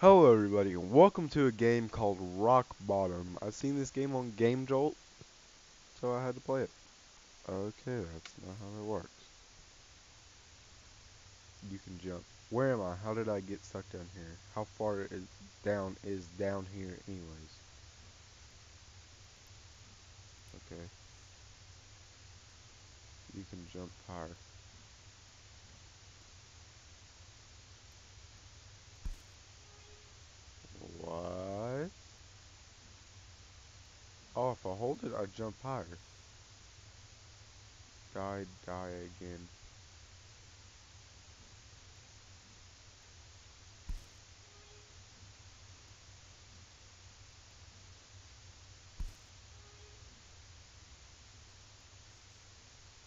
Hello everybody and welcome to a game called Rock Bottom. I've seen this game on Game Jolt, so I had to play it. Okay, that's not how it works. You can jump. Where am I? How did I get stuck down here? How far is down is down here anyways? Okay. You can jump higher. What? Oh, if I hold it, I jump higher. Die, die again.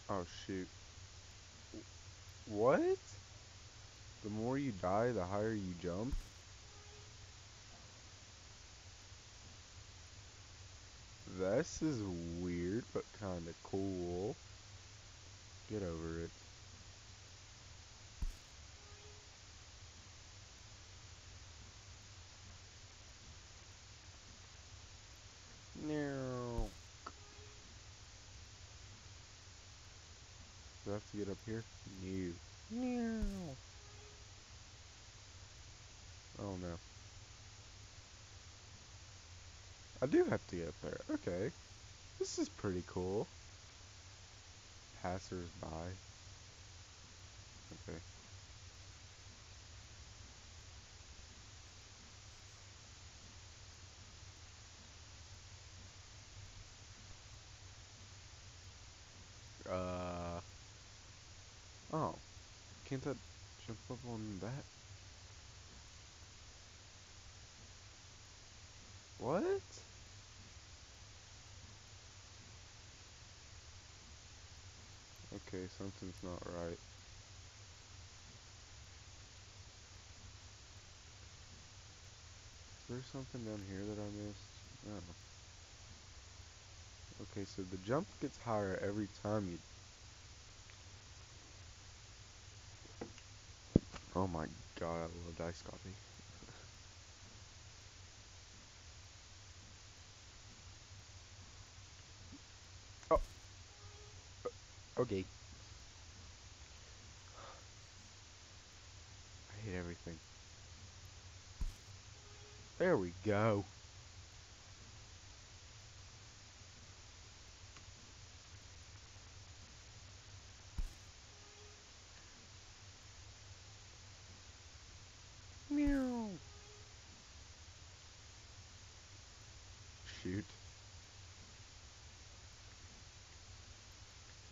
Oh shoot. What? The more you die, the higher you jump? This is weird, but kinda cool. Get over it. No. Do I have to get up here? No. No. Oh no. I do have to get up there. Okay. This is pretty cool. Passers by. Okay. Uh. Oh. Can't I jump up on that? What? Okay, something's not right. Is there something down here that I missed? No. Okay, so the jump gets higher every time you... Oh my god, I love dice coffee. oh. Uh, okay. Everything. There we go. Meow. Shoot.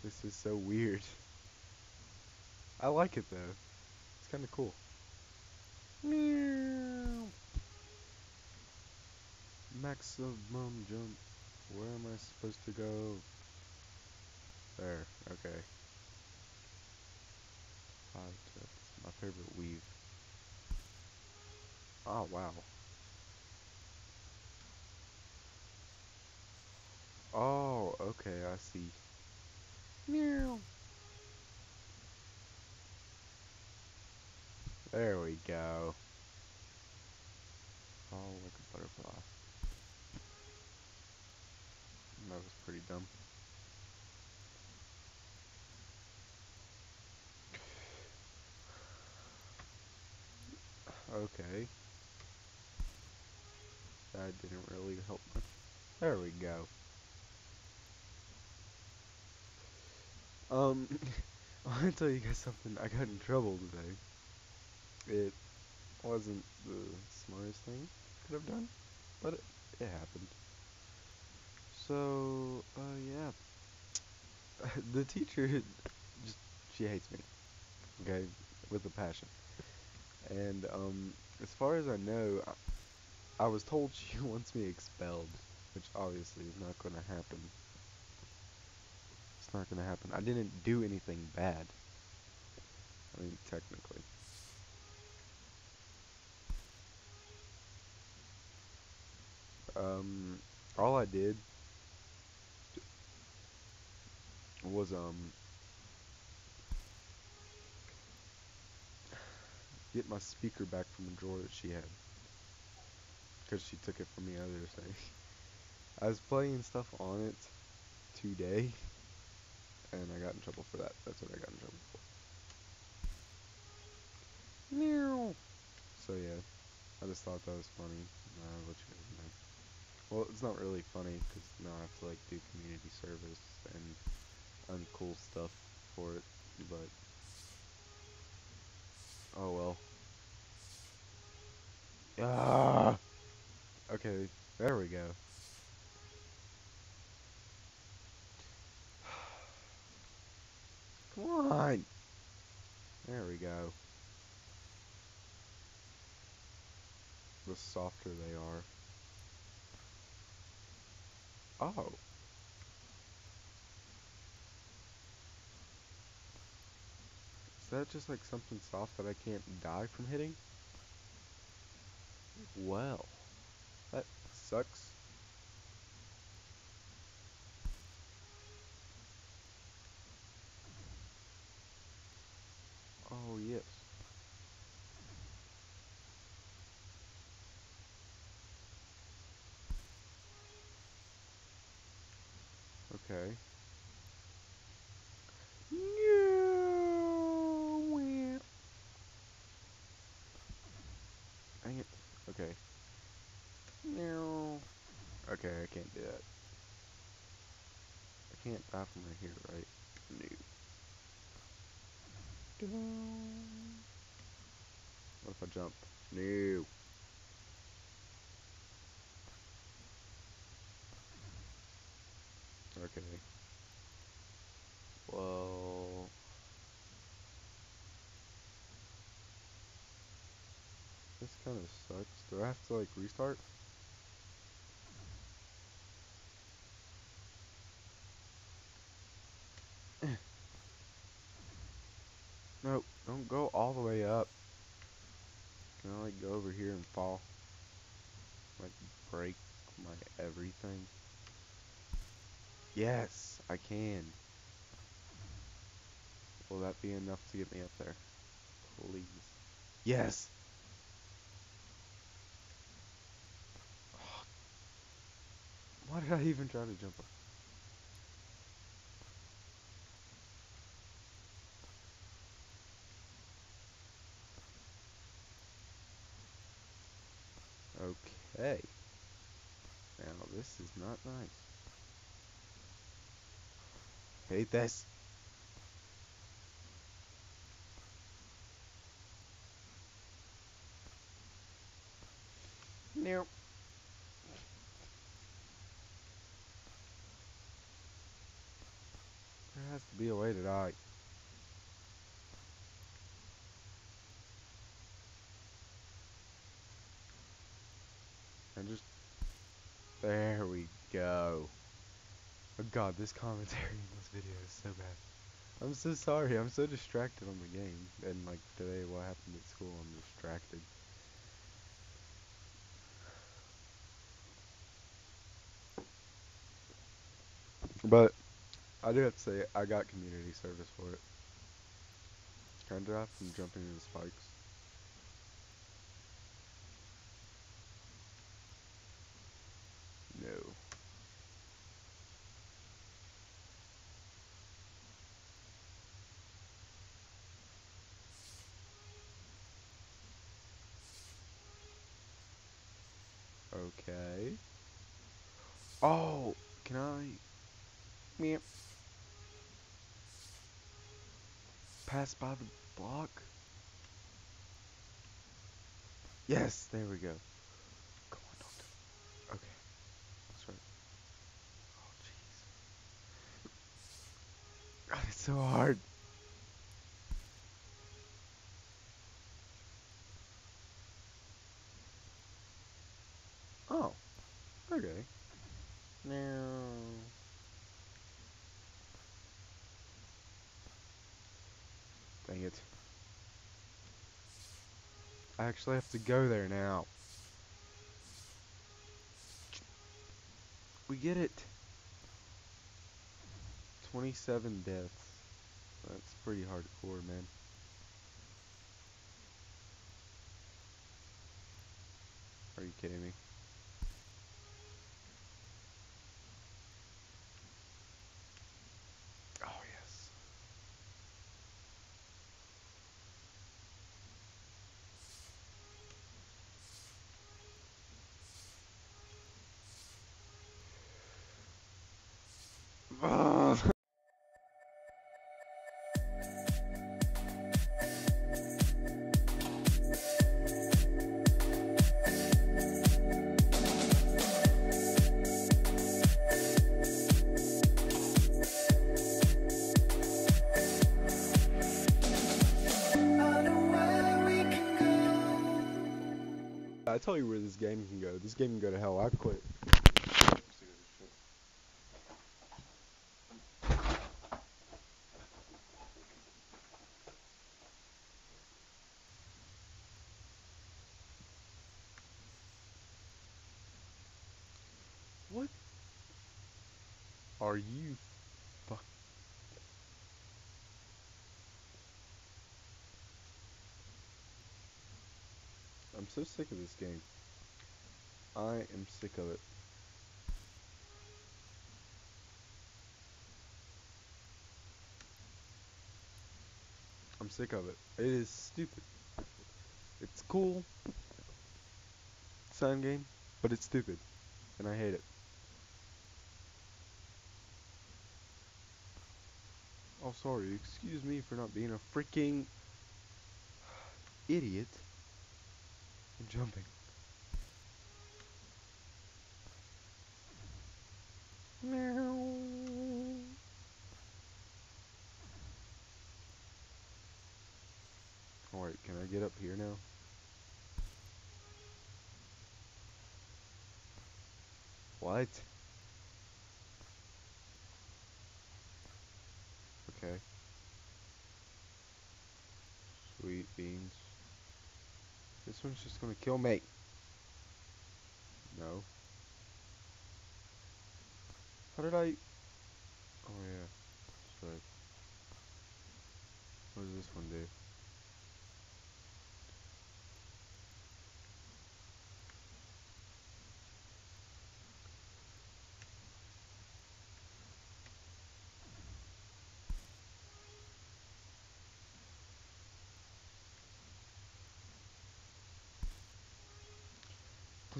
This is so weird. I like it though. It's kind of cool. Meow. Maximum jump. Where am I supposed to go? There. Okay. Tips. My favorite weave. Oh wow. Oh, okay, I see. Meow. There we go. Oh, like a butterfly. That was pretty dumb. Okay. That didn't really help much. There we go. Um, I want to tell you guys something. I got in trouble today. It wasn't the smartest thing I could have done, but it, it happened. So, uh, yeah. the teacher, just, she hates me. Okay? With a passion. And, um, as far as I know, I, I was told she wants me expelled, which obviously is not going to happen. It's not going to happen. I didn't do anything bad. I mean, technically. Um, all I did was, um, get my speaker back from the drawer that she had. because she took it from me earlier. So I was playing stuff on it today, and I got in trouble for that. That's what I got in trouble for. Meow. So yeah, I just thought that was funny. Uh, Well, it's not really funny because now I have to like do community service and uncool stuff for it, but oh well. Ah. Okay, there we go. Come on. There we go. The softer they are. Oh. Is that just like something soft that I can't die from hitting? Well, that sucks. Oh, yes. Okay. No. Dang it. Okay. No. Okay, I can't do that. I can't die from right here, right? No. What if I jump? No. Okay. Well. This kind of sucks. Do I have to like restart? no, don't go all the way up. Can I like go over here and fall? Like break my everything? Yes, I can. Will that be enough to get me up there? Please. Yes! Why did I even try to jump up? Okay. Now, this is not nice. Hate this. Nope. There has to be a way to die. And just... There we go. Oh god, this commentary in this video is so bad. I'm so sorry, I'm so distracted on the game. And like today, what happened at school, I'm distracted. But, I do have to say, I got community service for it. I drop from jumping into spikes? No. Okay. Oh, can I? Meow. Pass by the block? Yes, there we go. Come on, don't do it. Okay. Right. Oh, jeez. God, it's so hard. Oh. Okay. No. Dang it. I actually have to go there now. We get it. 27 deaths. That's pretty hardcore, man. Are you kidding me? Tell you where this game can go. This game can go to hell. I quit. What are you so sick of this game. I am sick of it. I'm sick of it. It is stupid. It's cool. Sound game, but it's stupid. And I hate it. Oh, sorry. Excuse me for not being a freaking idiot jumping. Meow. Alright, can I get up here now? What? This one's just gonna kill me. No. How did I... Oh yeah. That's right. What does this one do?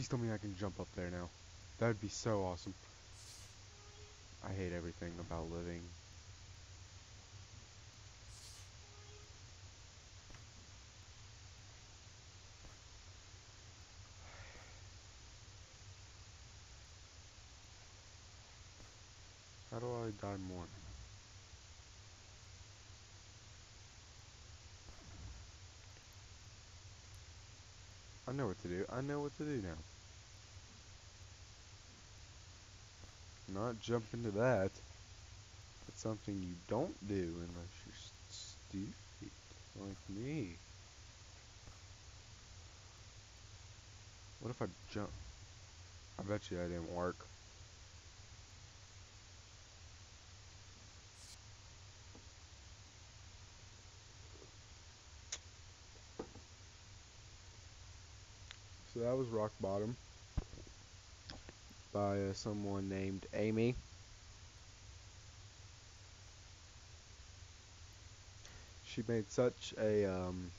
Please tell me I can jump up there now. That would be so awesome. I hate everything about living. How do I die more? I know what to do. I know what to do now. Not jump into that. That's something you don't do unless you're stupid like me. What if I jump? I bet you that didn't work. So that was rock bottom by uh, someone named Amy. She made such a um,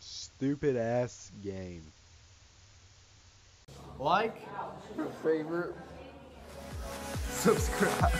stupid ass game. Like, favorite, subscribe.